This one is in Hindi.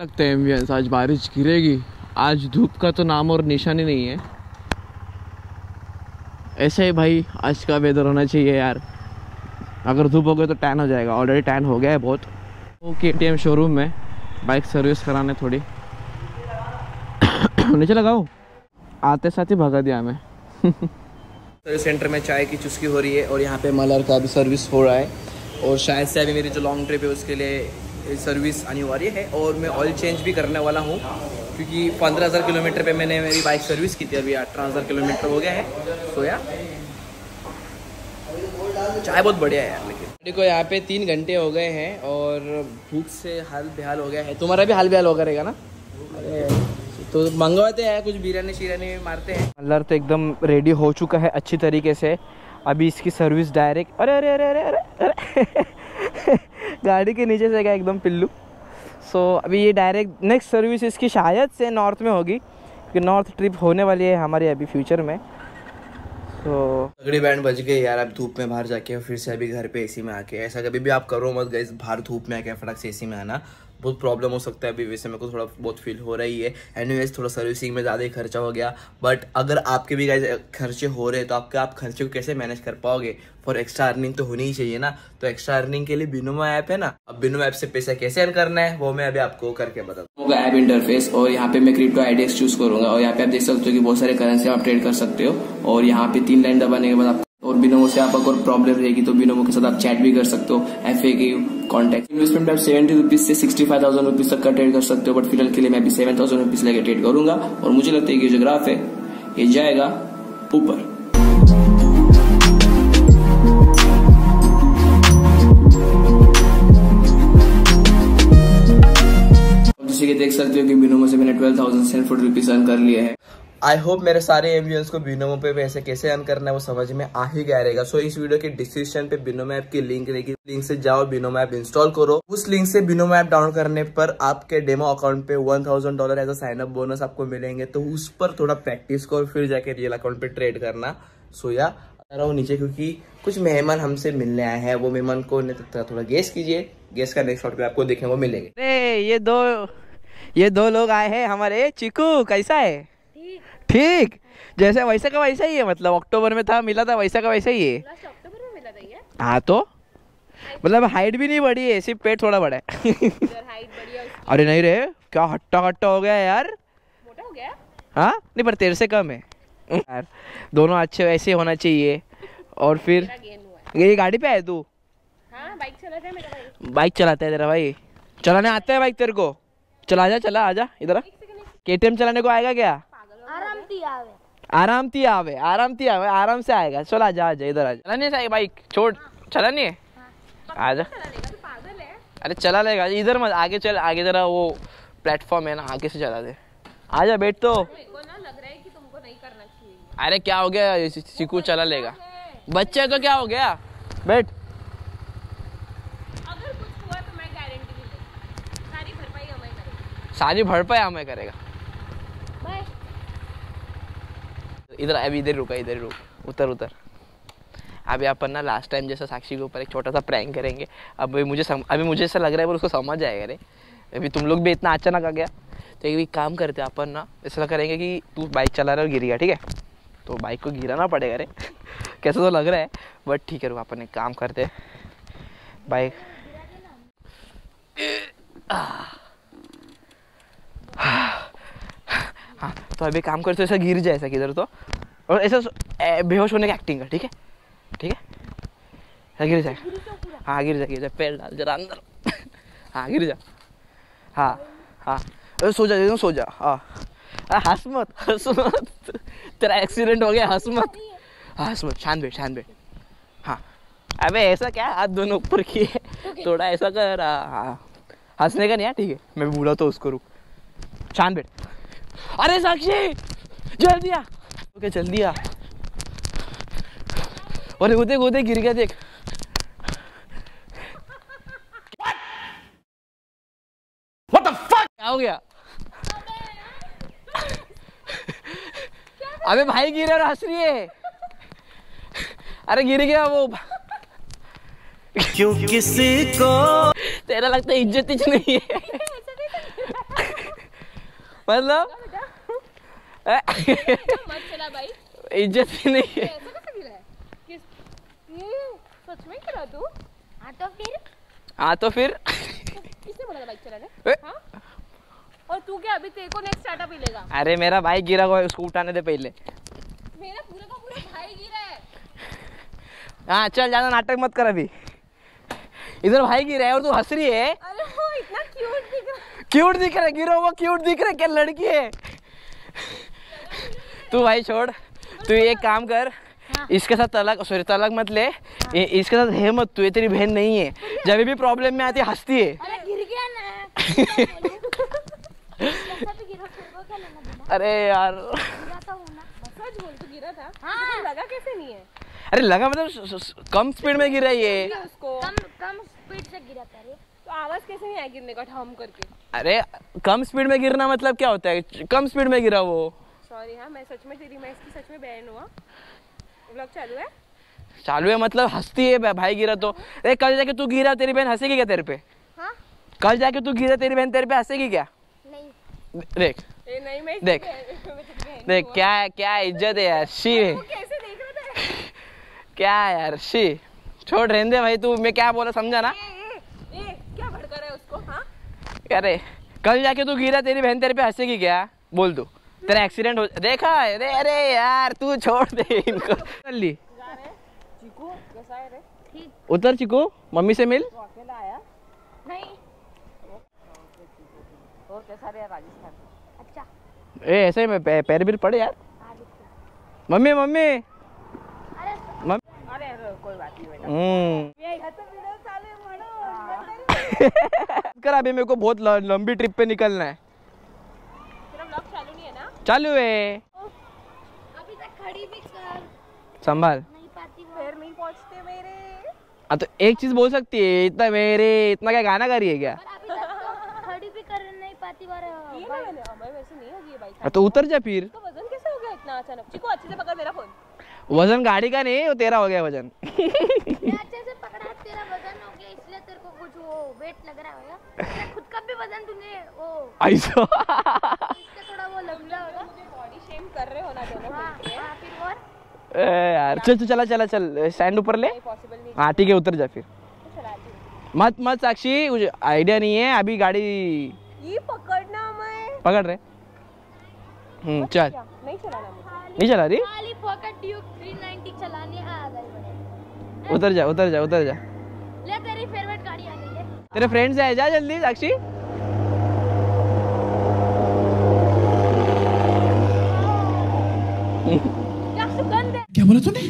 लगता है एम्बियंस आज बारिश गिरेगी। आज धूप का तो नाम और निशान ही नहीं है। ऐसा ही भाई, आज का वेदर होना चाहिए यार। अगर धूप हो गई तो टैन हो जाएगा। ऑलरेडी टैन हो गया है बहुत। वो के टी एम शोरूम में बाइक सर्विस कराने थोड़ी। नीचे लगाओ। आते साथ ही भगा दिया हमें। सर्विस सेंटर में चाय की चुस्की हो रही है और यहाँ पे मलर का भी सर्विस हो रहा है। और शायद से अभी मेरी जो लॉन्ग ट्रिप है, उसके लिए सर्विस अनिवार्य है और मैं ऑयल चेंज भी करने वाला हूँ, क्योंकि पंद्रह हज़ार किलोमीटर पे मैंने मेरी बाइक सर्विस की थी, अभी अठारह हज़ार किलोमीटर हो गया है। तो यार चाय बहुत बढ़िया है यार, लेकिन। देखो, यहाँ पे तीन घंटे हो गए हैं और भूख से हाल बेहाल हो गया है। तुम्हारा भी हाल बेहाल होगा रहेगा ना? तो मंगवाते हैं कुछ बिरयानी शिरानी मारते हैं। मल्लर तो एकदम रेडी हो चुका है अच्छी तरीके से। अभी इसकी सर्विस डायरेक्ट अरे अरे अरे अरे अरे अरे अरे। गाड़ी के नीचे से गया एकदम पिल्लू। सो so, अभी ये डायरेक्ट नेक्स्ट सर्विस इसकी शायद से नॉर्थ में होगी क्योंकि नॉर्थ ट्रिप होने वाली है हमारे अभी फ्यूचर में। तो अगड़ी बैंड बज गई यार अब धूप में बाहर जाके फिर से अभी घर पे एसी में आके। ऐसा कभी भी आप करो मत गए बाहर धूप में आके फटक से एसी में आना। बहुत प्रॉब्लम हो सकता है, अभी वैसे मेरे को थोड़ा बहुत फील हो रही है एनीवेज थोड़ा सर्विसिंग में ज़्यादा ही खर्चा हो गया। बट अगर आपके भी गाइज़ खर्चे हो रहे हैं तो आपके, आप खर्चे को कैसे मैनेज कर पाओगे? फॉर एक्स्ट्रा अर्निंग तो होनी ही चाहिए ना। तो एक्स्ट्रा अर्निंग के लिए बिनोमा ऐप है ना। अब बिनोमा ऐप से पैसा कैसे अर्न करना है, वो मैं अभी आपको करके बता होगा ऐप इंटरफेस और यहाँ पे मैं क्रिप्टो आईडीएक्स चूज़ करूँगा। और यहाँ पे आप देख सकते हो कि बहुत सारे करेंसी आप ट्रेड कर सकते हो। और यहाँ पे तीन लाइन दबाने के बाद और बिनोमो से आप अगर प्रॉब्लम रहेगी तो बिनोमो के साथ आप चैट भी कर सकते हो। एफ़ कॉन्टेक्ट इन्वेस्टमेंट आप सेवेंटी रुपीज़ से सिक्सटी फाइव थाउज़ेंड रुपीज़ तक का ट्रेड कर सकते हो बट फ़िलहाल के लिए मैं अभी सेवन थाउज़ेंड रुपीज़ लेकर ट्रेड करूँगा, और मुझे लगता है कि जो ग्राफ है, ये जाएगा ऊपर। देख सकते हो कि बिनोमो से मैंने twelve thousand seven forty rupees earn कर लिए हैं। आई होप मेरे सारे एम्बियंस को बिनोमो पे पैसे कैसे अर्न करना है वो समझ में आ ही गया रहेगा। सो so, इस वीडियो के डिस्क्रिप्शन पे बिनोमो ऐप की लिंक रहेगी। लिंक से जाओ बिनोमो ऐप इंस्टॉल करो। उस लिंक से बिनोमो ऐप डाउनलोड करने पर आपके डेमो अकाउंट पे one thousand dollar as a sign up bonus आपको मिलेंगे। तो उस पर थोड़ा प्रैक्टिस करो फिर जाके रियल अकाउंट पे ट्रेड करना। सो या रहा नीचे क्योंकि कुछ मेहमान हमसे मिलने आए हैं। वो मेहमान को थोड़ा गेस कीजिए। गेस का नेक्स्ट पे आपको देखने को मिलेंगे। ये दो ये दो लोग आए हैं हमारे। चिकू कैसा है? ठीक। जैसे वैसा का वैसा ही है मतलब अक्टूबर में था मिला था वैसा का वैसा ही है। हाँ तो। मतलब हाइट भी नहीं बढ़ी है सिर्फ़ पेट थोड़ा बड़ा है। अरे नहीं रे क्या हट्टा हट्टा हो गया यार। मोटा हो गया? हाँ? नहीं पर तेरे से कम है। यार दोनों अच्छे वैसे होना चाहिए। और फिर ये गाड़ी पे है तू? हाँ, बाइक चलाता है मेरा भाई। बाइक चलाता है तेरा भाई। चलाने आता है बाइक तेरे को। चला जा चला आजा इधर के टी चलाने को आएगा क्या? आराम ती आवे आराम ती आवे आराम से आएगा। चला जा आजा इधर आ चला नहीं बाइक छोड़। चला नहीं? है। आजा अरे चला लेगा इधर मत आगे चल आगे जरा वो प्लेटफॉर्म है ना आगे से चला दे। आजा बैठ तो। अरे क्या हो गया? चिकू चला लेगा बच्चे तो क्या हो गया? बैठ। सारी भरपाई हमें करेगा। इधर अभी इधर रुका इधर रुक। उतर उतर। अभी अपन ना लास्ट टाइम जैसा साक्षी के ऊपर एक छोटा सा प्रैंक करेंगे। अभी मुझे सम, अभी मुझे ऐसा लग रहा है पर उसको समझ जाएगा रे अभी तुम लोग भी इतना अचानक आ गया। तो एक काम करते अपन ना ऐसा करेंगे कि तू बाइक चला रहा है और गिर गया ठीक है? तो बाइक को गिराना पड़ेगा रे। कैसा तो लग रहा है बट ठीक है अपन एक काम करते बाइक हाँ तो अभी काम करते ऐसा गिर जाए ऐसा किधर तो। और ऐसा बेहोश होने की एक्टिंग कर ठीक है? ठीक है? गिर जाए। हाँ गिर जा गिर जा पैर डाल जरा अंदर। हाँ गिर जा। हाँ हाँ। अरे सो जा एकदम सो जा। हाँ। हंस मत हंस मत। तेरा एक्सीडेंट हो गया हंस मत। हंस मत शांत बैठ शांत बैठ। हाँ। अबे ऐसा क्या हाथ दोनों ऊपर किए? थोड़ा ऐसा कर। हाँ। हंसने का नहीं है ठीक है। मैं बोला तो उसको रुक। शांत बैठ। अरे साक्षी जल्दी आ ओके जल्दी आ अरे वो देख वो देख गिर गया देख। What the fuck? क्या हो गया? अबे भाई गिरे और हंस रही है। अरे गिर गया वो। क्यों किसी को? तेरा लगता है इज़्ज़त ही नहीं है। मतलब मत चला भाई इज़्ज़त ही नहीं है ऐसा कैसे गिरा है तू हाँ तो फिर। हाँ तो फिर किसने बोला बाइक चलाने हाँ और तू क्या अभी तेरे को नेक्स्ट स्टार्टअप मिलेगा अरे मेरा भाई गिरा हुआ है उसको उठाने दे पहले। मेरा पूरा का पूरा भाई गिरा है। हाँ चल ज़्यादा नाटक मत कर अभी। इधर भाई गिरा है और तू हंस रही है। अरे वो इतना क्यूट दिख रहा है। क्यूट दिख रहा है गिरा हुआ क्यूट दिख रहा है क्या लड़की है? तू भाई छोड़ तू एक काम कर इसके साथ तलाक सॉरी तलाक मत ले। इ- इसके साथ है मत तू ये तेरी बहन नहीं है। जब भी प्रॉब्लम में आती है हंसती है। अरे यार। तो हूँ ना। सच बोल तू गिरा था। हाँ। तुझे लगा कैसे नहीं है? अरे लगा मतलब कम स्पीड में गिरा ये। ये कम कम स्पीड से गिरा था तो आवाज़ कैसे नहीं आया गिरने का ठम करके? अरे कम स्पीड में गिरना मतलब क्या होता है? कम स्पीड में गिरा वो। सॉरी हाँ मैं सच में तेरी मैं इसकी सच में बहन हुआ। व्लॉग चालू है? चालू है मतलब हंसती है भाई गिरा तो। अरे कल जाके तू गिरा तेरी बहन हंसेगी क्या तेरे पे? हाँ। कल जाके तू गिरा तेरी बहन तेरे पे हंसेगी क्या? नहीं। देख। ए नहीं मैं देख। देख। क्या क्या इज़्ज़त है यार शी। कैसे देख रहा था? क्या यार शी। छोड़ रहने दे भाई तू मैं क्या बोला समझा ना? ए, ए, ए, क्या भड़का रहा है उसको हाँ? अरे कल जाके तू गिरा तेरी बहन तेरे पे हंसेगी क्या? बोल तू। तेरा एक्सीडेंट हो देखा अरे अरे यार तू छोड़ दे इनको। जल्दी जा रहे हैं कैसा है रे? ठीक। उतर चिको मम्मी से मिल। अकेला आया? नहीं। और कैसा रहा राजस्थान? अच्छा। ए ऐसे ही मैं पैर भी पड़े यार। हाँ मम्मी मम्मी। अरे मम्मी अरे कोई बात नाही बेटा। हम्म। चालू आहे कर अभी मेरे को बहुत लंबी ट्रिप पे निकलना है। चालू है है अभी तक खड़ी भी कर संभाल नहीं पाती वो पैर नहीं पहुँचते मेरे हाँ तो एक चीज़ बोल सकती है इतना मेरे इतना क्या गाना गा रही है क्या? पर अभी तक खड़ी भी कर नहीं पाती बार ये ना मैंने अमर वैसे नहीं होगी हाँ, तो उतर जा फिर. तो वज़न कैसे हो गया इतना अचानक? चिको अच्छे से पकड़ मेरा फ़ोन वज़न गाड़ी का नहीं वो तेरा हो गया वज़न मैं अच्छे से पकड़ा तेरा वज़न हो गया इसलिए तेरे को कुछ वो वेट लग रहा होगा तेरा खुद का भी वज़न तूने वो ऐसा इससे थोड़ा वो लग रहा होगा। मुझे बॉडी शेम कर रहे हो ना दोनों हाँ हाँ फिर और? ए, यार चल चल चला चला चल। स्टैंड ऊपर ले। नहीं हाँ ठीक है उतर जा फिर। तो चलाती हूँ मत मत साक्षी मुझे आइडिया नहीं है। अभी गाड़ी ये पकड़ना मैं। पकड़ रहे। हम्म चल। नहीं चलाना नहीं चला रही? खाली पॉकेट ड्यूक 390 चलानी आ गई बड़े उतर जा उतर जा उतर जा। ले तेरी फेवरेट गाड़ी आ गई है तेरे फ्रेंड्स है जा जल्दी साक्षी। क्या बोला तूने?